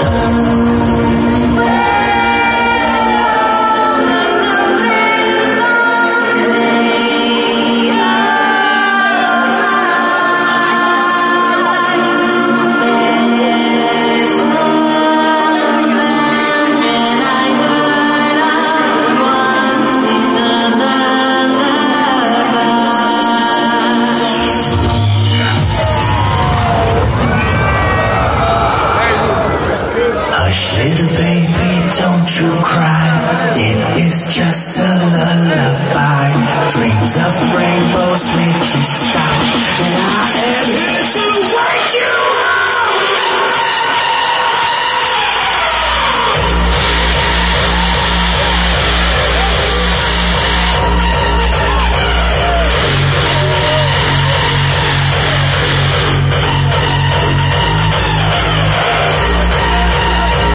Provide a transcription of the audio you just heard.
Oh. Hush, little baby, don't you cry. It is just a lullaby. Dreams of rainbows make you